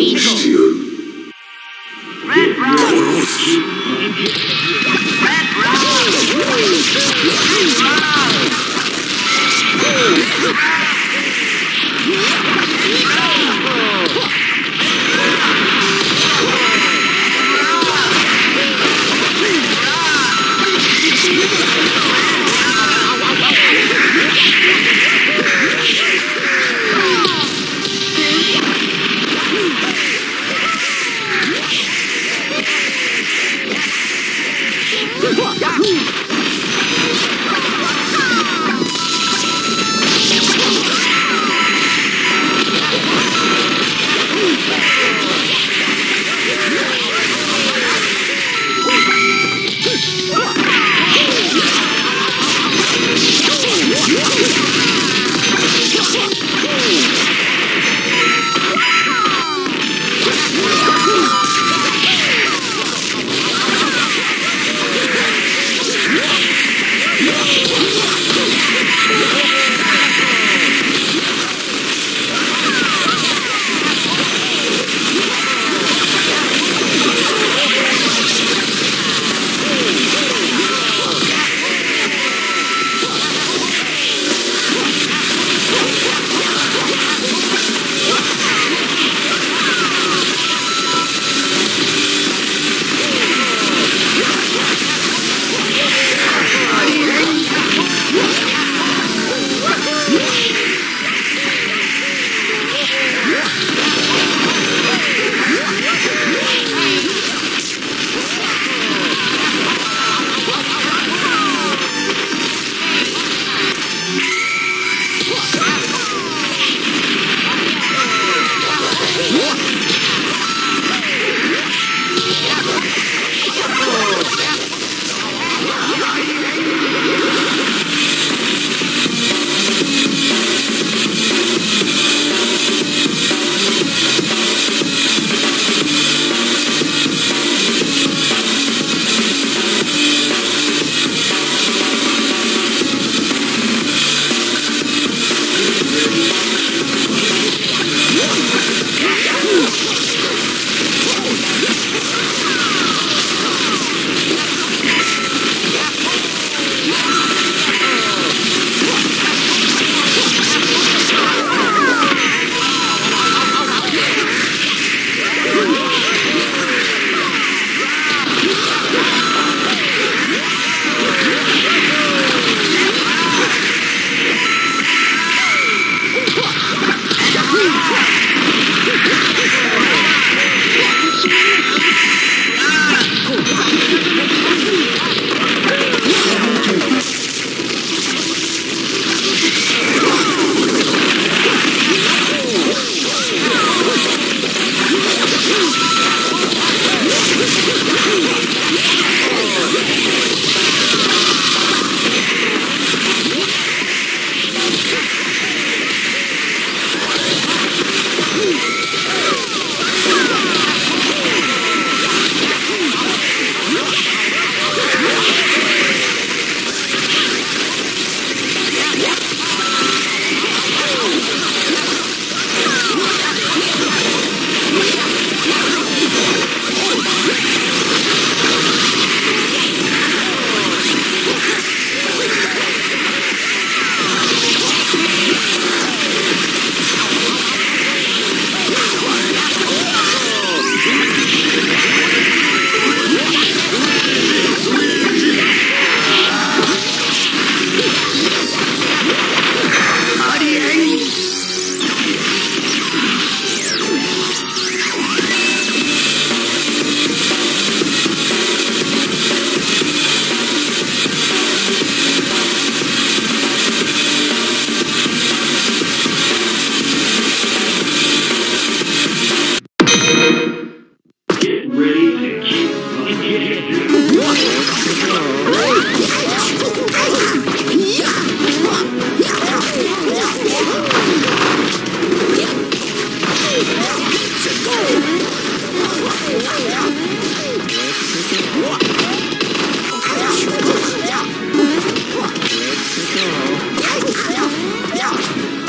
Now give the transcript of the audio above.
Celestial. Red Brown. Red Brown. 哎呀呀